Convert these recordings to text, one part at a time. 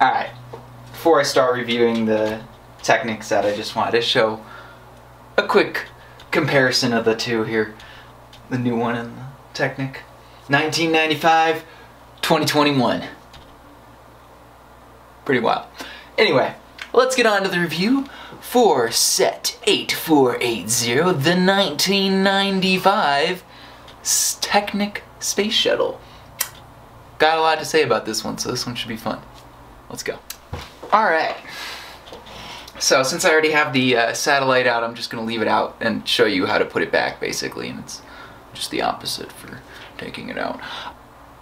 Alright, before I start reviewing the Technic set, I just wanted to show a quick comparison of the two here. The new one and the Technic. 1995, 2021. Pretty wild. Anyway, let's get on to the review for set 8480, the 1995 Technic Space Shuttle. Got a lot to say about this one, so this one should be fun. Let's go. Alright. So since I already have the uh, satellite out, I'm just going to leave it out and show you how to put it back, basically. And it's just the opposite for taking it out.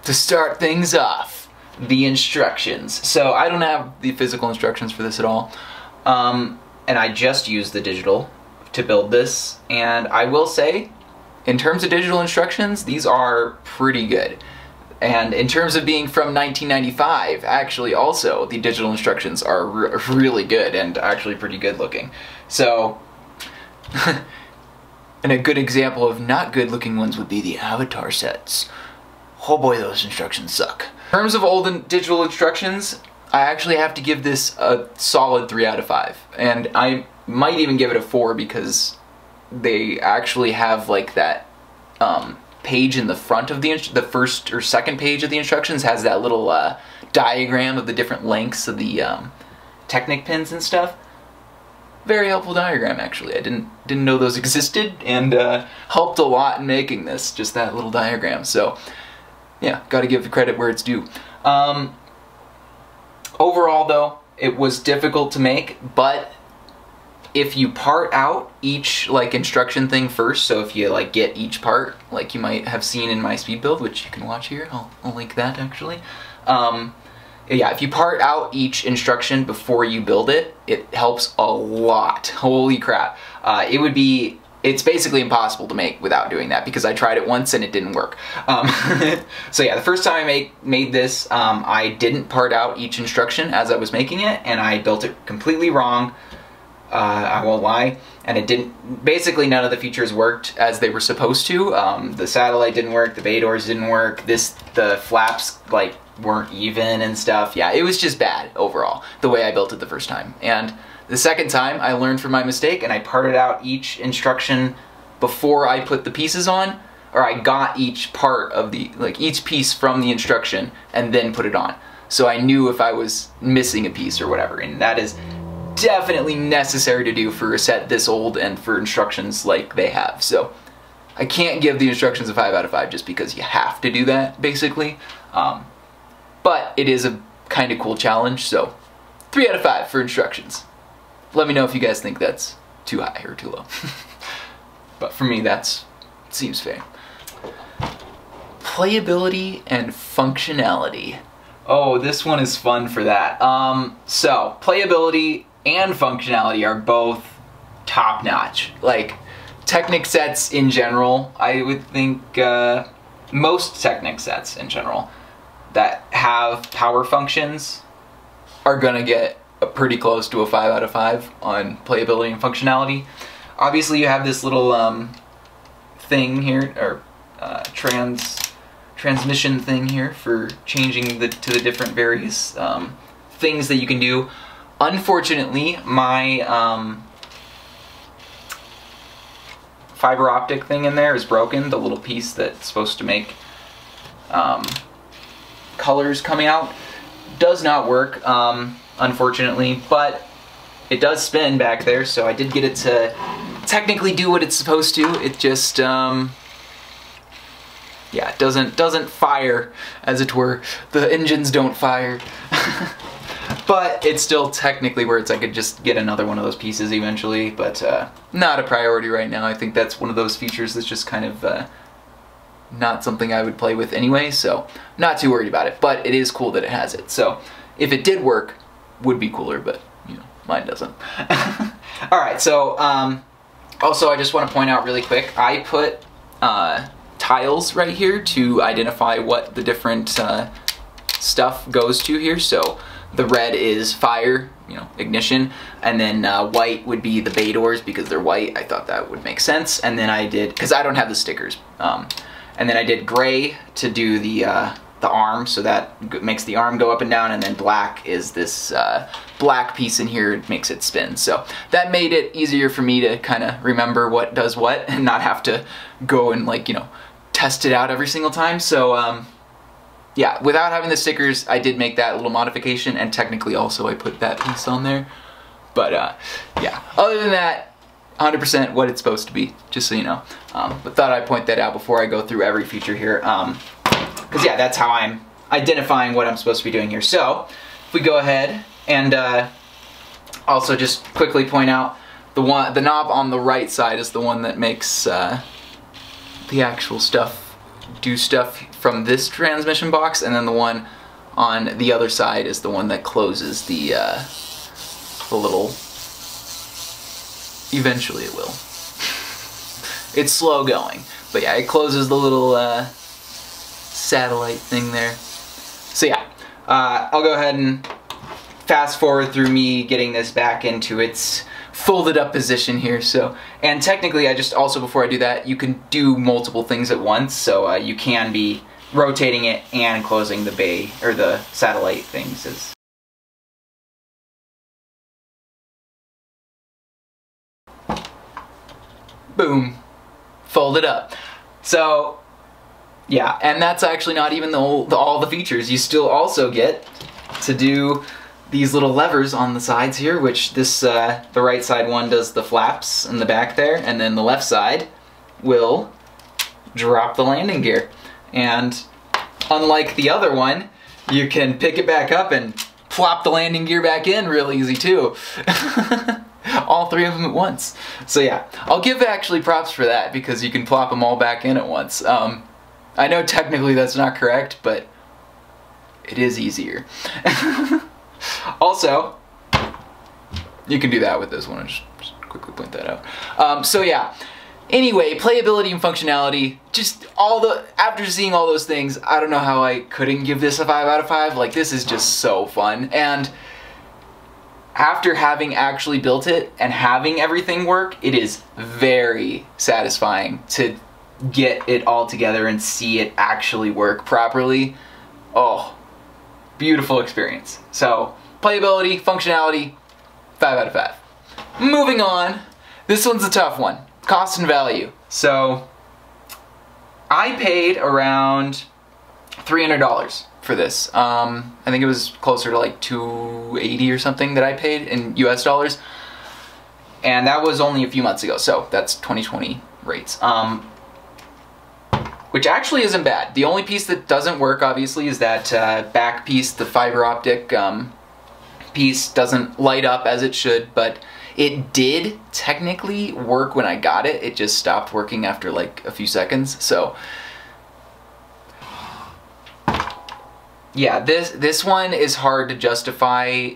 To start things off, the instructions. So I don't have the physical instructions for this at all. Um, and I just used the digital to build this. And I will say, in terms of digital instructions, these are pretty good. And in terms of being from 1995, actually also, the digital instructions are re really good and actually pretty good looking. So, and a good example of not good looking ones would be the Avatar sets. Oh boy, those instructions suck. In terms of old digital instructions, I actually have to give this a solid 3 out of 5. And I might even give it a 4 because they actually have like that um, page in the front of the the first or second page of the instructions has that little uh, diagram of the different lengths of the um, Technic pins and stuff. Very helpful diagram actually. I didn't didn't know those existed and uh, helped a lot in making this. Just that little diagram. So yeah, got to give the credit where it's due. Um, overall though, it was difficult to make, but if you part out each like instruction thing first, so if you like get each part, like you might have seen in my speed build, which you can watch here, I'll, I'll link that actually. Um, yeah, if you part out each instruction before you build it, it helps a lot. Holy crap. Uh, it would be, it's basically impossible to make without doing that because I tried it once and it didn't work. Um, so yeah, the first time I make, made this, um, I didn't part out each instruction as I was making it and I built it completely wrong. Uh, I won't lie. And it didn't, basically none of the features worked as they were supposed to. Um, the satellite didn't work, the bay doors didn't work, this, the flaps like weren't even and stuff. Yeah, it was just bad overall, the way I built it the first time. And the second time I learned from my mistake and I parted out each instruction before I put the pieces on, or I got each part of the, like each piece from the instruction and then put it on. So I knew if I was missing a piece or whatever, and that is definitely necessary to do for a set this old and for instructions like they have. So I can't give the instructions a 5 out of 5 just because you have to do that, basically. Um, but it is a kind of cool challenge, so 3 out of 5 for instructions. Let me know if you guys think that's too high or too low. but for me, that's seems fair. Playability and functionality. Oh, this one is fun for that. Um, so, playability and functionality are both top notch. Like, Technic sets in general, I would think uh, most Technic sets in general that have power functions are gonna get pretty close to a 5 out of 5 on playability and functionality. Obviously you have this little um, thing here, or uh, trans transmission thing here for changing the to the different various um, things that you can do. Unfortunately, my um, fiber optic thing in there is broken, the little piece that's supposed to make um, colors coming out. Does not work, um, unfortunately, but it does spin back there, so I did get it to technically do what it's supposed to. It just, um, yeah, it doesn't, doesn't fire, as it were. The engines don't fire. but it's still technically works. I could just get another one of those pieces eventually, but uh, not a priority right now. I think that's one of those features that's just kind of uh, not something I would play with anyway, so not too worried about it. But it is cool that it has it. So if it did work, would be cooler, but you know, mine doesn't. All right, so um, also I just want to point out really quick, I put uh, tiles right here to identify what the different uh, stuff goes to here. So the red is fire, you know, ignition, and then uh, white would be the bay doors because they're white. I thought that would make sense. And then I did, because I don't have the stickers, um, and then I did gray to do the uh, the arm, so that makes the arm go up and down, and then black is this uh, black piece in here, it makes it spin. So that made it easier for me to kind of remember what does what and not have to go and like, you know, test it out every single time. So um, yeah, without having the stickers, I did make that little modification, and technically also I put that piece on there. But uh, yeah, other than that, 100% what it's supposed to be, just so you know. Um, but thought I'd point that out before I go through every feature here. Um, because yeah, that's how I'm identifying what I'm supposed to be doing here. So if we go ahead and uh, also just quickly point out the one, the knob on the right side is the one that makes uh, the actual stuff do stuff from this transmission box, and then the one on the other side is the one that closes the uh, the little. Eventually, it will. it's slow going, but yeah, it closes the little. Uh, satellite thing there. So yeah, uh, I'll go ahead and fast forward through me getting this back into its folded up position here. So, and technically I just also before I do that, you can do multiple things at once. So uh, you can be rotating it and closing the bay or the satellite things. is. Boom, fold it up. So yeah, and that's actually not even the, the, all the features. You still also get to do these little levers on the sides here, which this, uh, the right side one does the flaps in the back there, and then the left side will drop the landing gear. And unlike the other one, you can pick it back up and plop the landing gear back in real easy too. all three of them at once. So yeah, I'll give actually props for that because you can plop them all back in at once. Um, I know technically that's not correct, but it is easier. also, you can do that with this one. I'll just, just quickly point that out. Um, so yeah. Anyway, playability and functionality, just all the, after seeing all those things, I don't know how I couldn't give this a 5 out of 5. Like, this is just so fun. And after having actually built it and having everything work, it is very satisfying to get it all together and see it actually work properly. Oh, beautiful experience. So, playability, functionality, 5 out of 5. Moving on, this one's a tough one. Cost and value. So, I paid around $300 for this. Um, I think it was closer to like 280 or something that I paid in US dollars. And that was only a few months ago, so that's 2020 rates. Um, which actually isn't bad. The only piece that doesn't work, obviously, is that uh, back piece, the fiber optic um, piece doesn't light up as it should, but it did technically work when I got it. It just stopped working after like a few seconds. So yeah, this this one is hard to justify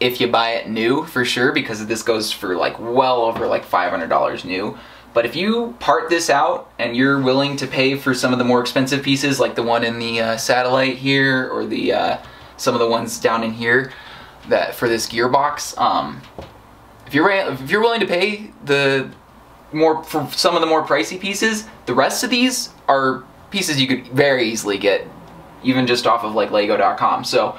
if you buy it new for sure because this goes for like well over like $500 new. But if you part this out and you're willing to pay for some of the more expensive pieces, like the one in the uh, satellite here, or the uh, some of the ones down in here, that for this gearbox, um, if you're if you're willing to pay the more for some of the more pricey pieces, the rest of these are pieces you could very easily get, even just off of like Lego.com. So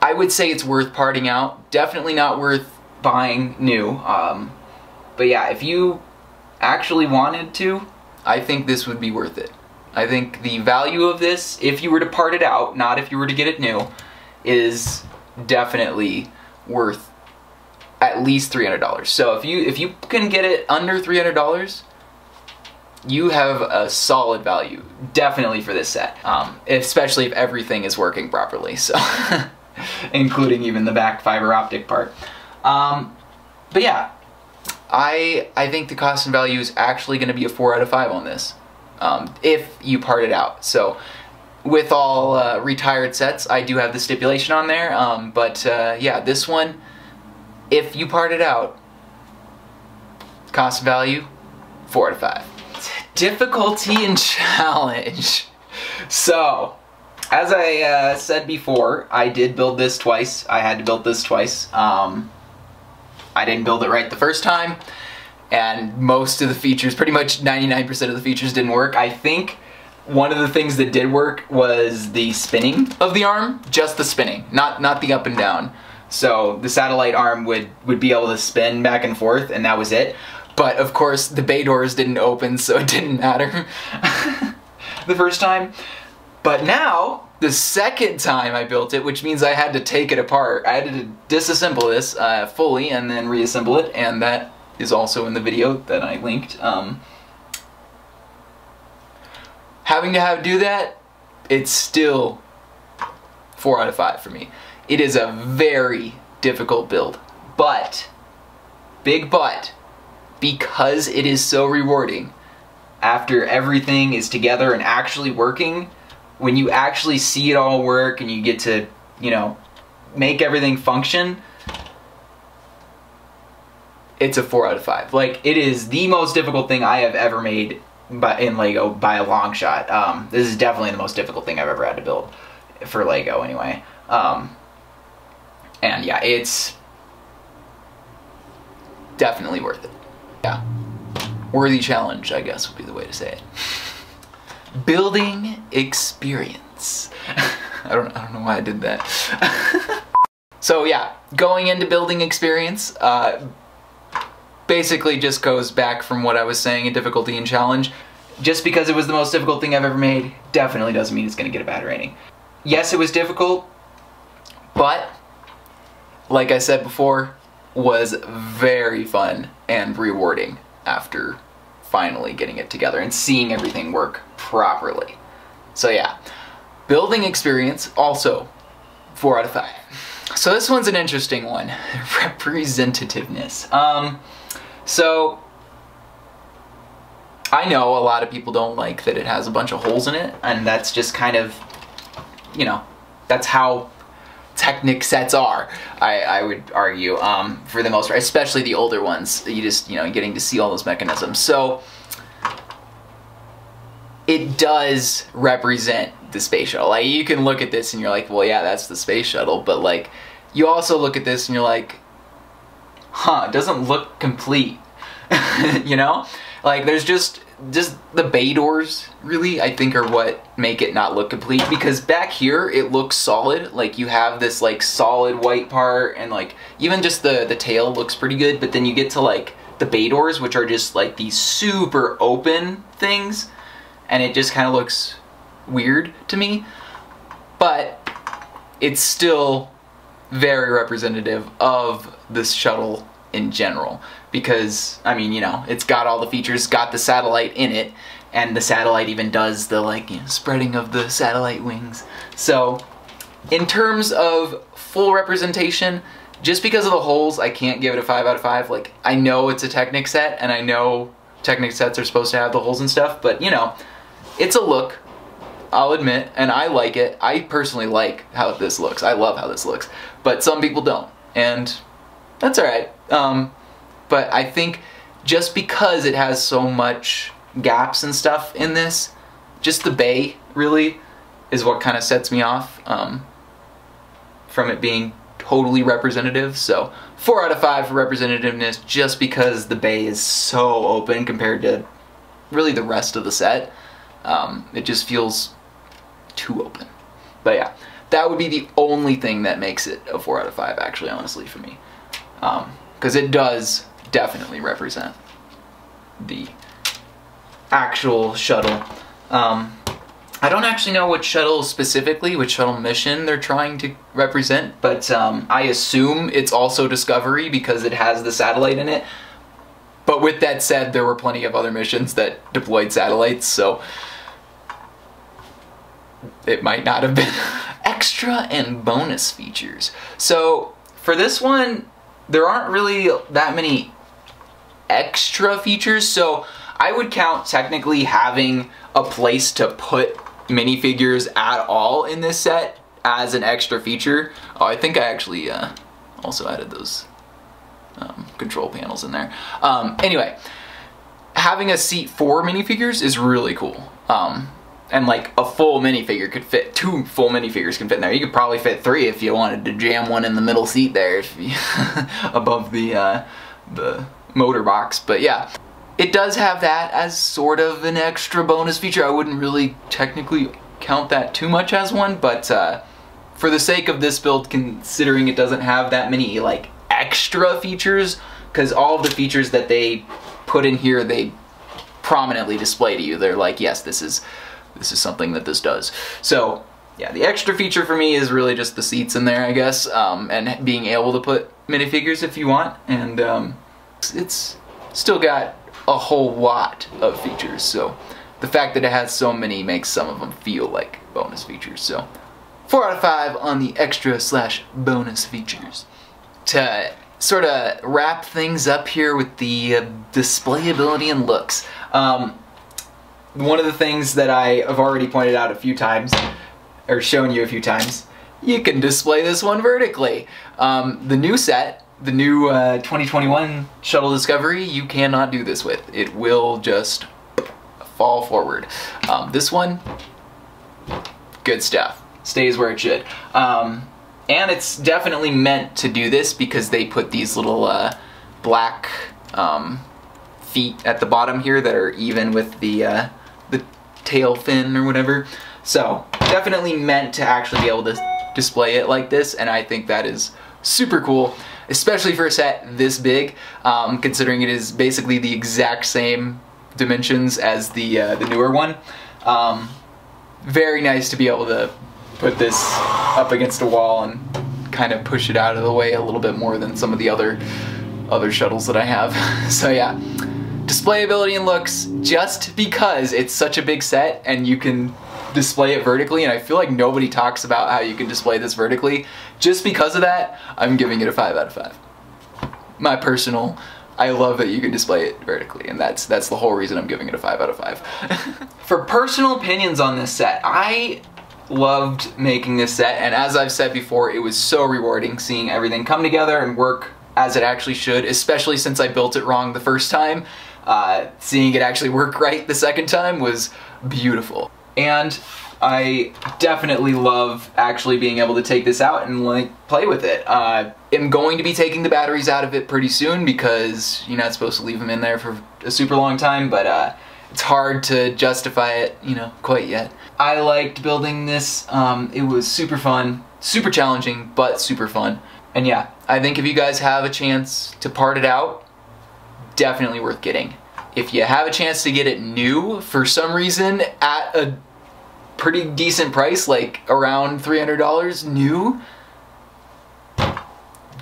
I would say it's worth parting out. Definitely not worth buying new. Um, but yeah, if you actually wanted to, I think this would be worth it. I think the value of this, if you were to part it out, not if you were to get it new, is definitely worth at least $300. So if you if you can get it under $300, you have a solid value, definitely for this set. Um, especially if everything is working properly, so including even the back fiber optic part. Um, but yeah, I I think the cost and value is actually going to be a four out of five on this, um, if you part it out. So with all uh, retired sets, I do have the stipulation on there. Um, but uh, yeah, this one, if you part it out, cost and value, four out of five. Difficulty and challenge. So, as I uh, said before, I did build this twice. I had to build this twice. Um, I didn't build it right the first time, and most of the features, pretty much 99% of the features didn't work. I think one of the things that did work was the spinning of the arm, just the spinning, not not the up and down. So the satellite arm would would be able to spin back and forth, and that was it. But of course, the bay doors didn't open, so it didn't matter the first time. But now, the second time I built it, which means I had to take it apart, I had to disassemble this uh, fully and then reassemble it, and that is also in the video that I linked. Um, having to have do that, it's still 4 out of 5 for me. It is a very difficult build, but, big but, because it is so rewarding, after everything is together and actually working, when you actually see it all work and you get to, you know, make everything function, it's a 4 out of 5. Like, it is the most difficult thing I have ever made by, in Lego by a long shot. Um, this is definitely the most difficult thing I've ever had to build, for Lego anyway. Um, and yeah, it's definitely worth it. Yeah. Worthy challenge, I guess would be the way to say it. Building experience. I don't I don't know why I did that. so yeah, going into building experience, uh, basically just goes back from what I was saying in difficulty and challenge. Just because it was the most difficult thing I've ever made, definitely doesn't mean it's gonna get a bad rating. Yes, it was difficult, but like I said before, was very fun and rewarding after finally getting it together and seeing everything work properly. So yeah, building experience also 4 out of 5. So this one's an interesting one, representativeness. Um, so I know a lot of people don't like that it has a bunch of holes in it and that's just kind of, you know, that's how Technic sets are, I, I would argue, um, for the most part, especially the older ones. You just, you know, getting to see all those mechanisms. So, it does represent the space shuttle. Like, you can look at this and you're like, well, yeah, that's the space shuttle, but like, you also look at this and you're like, huh, it doesn't look complete. you know? Like, there's just just the bay doors really I think are what make it not look complete. Because back here it looks solid. Like you have this like solid white part and like even just the the tail looks pretty good. But then you get to like the bay doors which are just like these super open things. And it just kind of looks weird to me. But it's still very representative of this shuttle in general because I mean, you know, it's got all the features, got the satellite in it, and the satellite even does the like you know, spreading of the satellite wings. So, in terms of full representation, just because of the holes, I can't give it a 5 out of 5. Like, I know it's a Technic set, and I know Technic sets are supposed to have the holes and stuff, but you know, it's a look. I'll admit, and I like it. I personally like how this looks. I love how this looks. But some people don't, and that's alright. Um, but I think just because it has so much gaps and stuff in this, just the bay really is what kind of sets me off um, from it being totally representative. So four out of five for representativeness just because the bay is so open compared to really the rest of the set. Um, it just feels too open. But yeah, that would be the only thing that makes it a four out of five actually, honestly, for me. Because um, it does definitely represent the actual shuttle. Um, I don't actually know which shuttle specifically, which shuttle mission they're trying to represent, but um, I assume it's also Discovery because it has the satellite in it. But with that said, there were plenty of other missions that deployed satellites, so it might not have been extra and bonus features. So for this one, there aren't really that many extra features. So I would count technically having a place to put minifigures at all in this set as an extra feature. Oh, I think I actually uh, also added those um, control panels in there. Um, anyway, having a seat for minifigures is really cool. Um, and like a full minifigure could fit, two full minifigures can fit in there. You could probably fit three if you wanted to jam one in the middle seat there, above the uh, the motor box. But yeah, it does have that as sort of an extra bonus feature. I wouldn't really technically count that too much as one, but uh, for the sake of this build, considering it doesn't have that many like extra features, because all of the features that they put in here, they prominently display to you. They're like, yes, this is this is something that this does. So yeah, the extra feature for me is really just the seats in there, I guess, um, and being able to put minifigures if you want, and um, it's still got a whole lot of features. So the fact that it has so many makes some of them feel like bonus features. So four out of five on the extra slash bonus features. To sort of wrap things up here with the uh, displayability and looks. Um, one of the things that I have already pointed out a few times, or shown you a few times, you can display this one vertically. Um, the new set, the new uh, 2021 Shuttle Discovery, you cannot do this with. It will just fall forward. Um, this one, good stuff. Stays where it should. Um, and it's definitely meant to do this because they put these little uh, black um, feet at the bottom here that are even with the, uh, the tail fin or whatever. So definitely meant to actually be able to display it like this and I think that is super cool especially for a set this big um, considering it is basically the exact same dimensions as the, uh, the newer one. Um, very nice to be able to put this up against a wall and kind of push it out of the way a little bit more than some of the other other shuttles that I have. so yeah, displayability and looks just because it's such a big set and you can display it vertically and I feel like nobody talks about how you can display this vertically. Just because of that, I'm giving it a 5 out of 5. My personal, I love that you can display it vertically and that's that's the whole reason I'm giving it a 5 out of 5. For personal opinions on this set, I loved making this set and as I've said before it was so rewarding seeing everything come together and work as it actually should especially since I built it wrong the first time uh, seeing it actually work right the second time was beautiful and I definitely love actually being able to take this out and like play with it. Uh, I'm going to be taking the batteries out of it pretty soon because you're not supposed to leave them in there for a super long time but uh, it's hard to justify it, you know, quite yet. I liked building this. Um, it was super fun, super challenging, but super fun. And yeah, I think if you guys have a chance to part it out, definitely worth getting. If you have a chance to get it new for some reason at a pretty decent price, like around $300 new,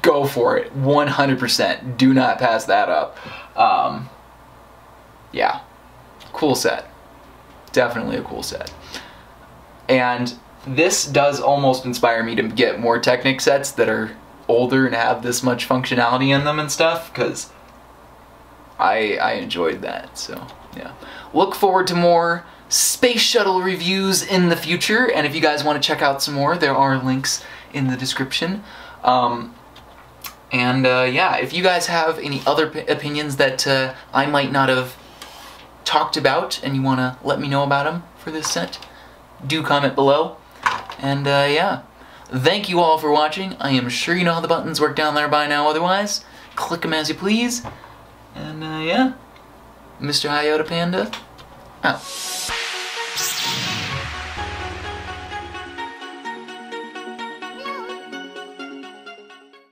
go for it. 100%. Do not pass that up. Um, yeah cool set. Definitely a cool set. And this does almost inspire me to get more Technic sets that are older and have this much functionality in them and stuff, because I, I enjoyed that, so yeah. Look forward to more Space Shuttle reviews in the future, and if you guys want to check out some more, there are links in the description. Um, and uh, yeah, if you guys have any other opinions that uh, I might not have talked about and you want to let me know about them for this set, do comment below. And uh, yeah, thank you all for watching. I am sure you know how the buttons work down there by now otherwise. Click them as you please. And uh, yeah, Mr. HiYodaPanda, Tchau!